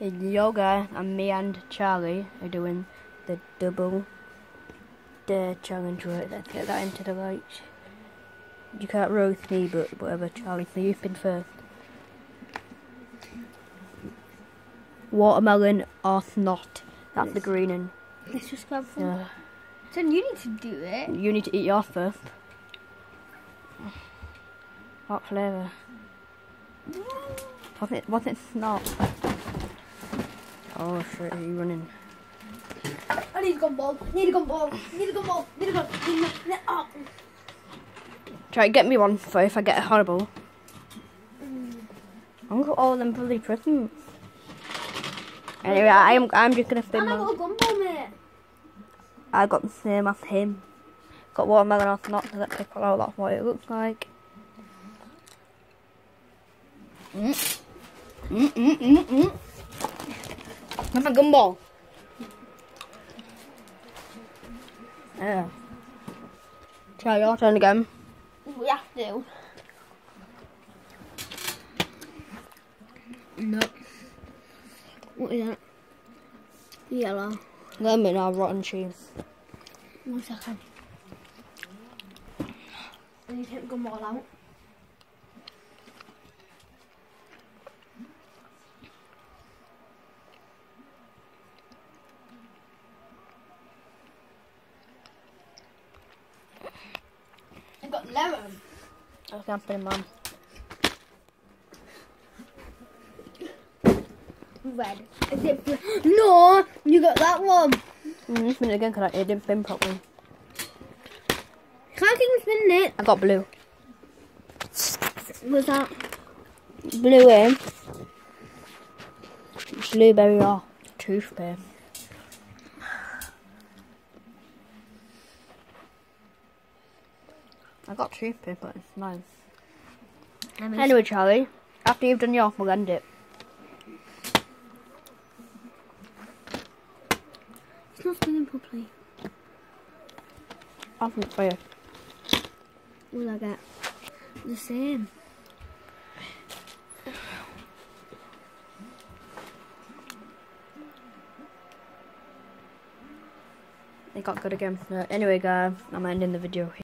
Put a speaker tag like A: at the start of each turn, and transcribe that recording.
A: in yoga, and me and Charlie are doing the double dare challenge. Right, let's get that into the light. You can't row with me, but whatever, Charlie. So you've been first. Watermelon or not. That's the green one.
B: Let's just grab some.
A: Yeah.
B: Then you need to do it.
A: You need to eat yours first. What flavour? Mm. What's it? What's it not? Oh shit! Are you running?
B: I need a gumball. Need a gumball. Need a gumball. Need a gumball. Need a gumball. Oh.
A: Try to get me one for if I get a horrible. I'm got all them bloody presents. Anyway, I'm I'm just gonna spin
B: I got a gumball, mate.
A: I got the same as him. Got watermelon off not so let's pick out that's what it looks like. Mm. Mm mm mm mm. Have a gumball. Yeah. Try your turn again.
B: We have to. No. What is that? Yellow.
A: Lemon or rotten cheese.
B: One second. Need to take gumball out. I got lemon.
A: I can't spin mine.
B: Red. Is it no, you got that one.
A: Mm, spin it again because it didn't spin properly.
B: Can't keep spinning it.
A: I got blue.
B: What's that?
A: Blue in. Blueberry or toothpaste. I got toothpaste, but it's nice. Anyway, Charlie, after you've done yours, we'll end it.
B: It's not spinning properly.
A: I'll do it for you.
B: What will I get? The same.
A: It got good again. Uh, anyway, guys, I'm ending the video here.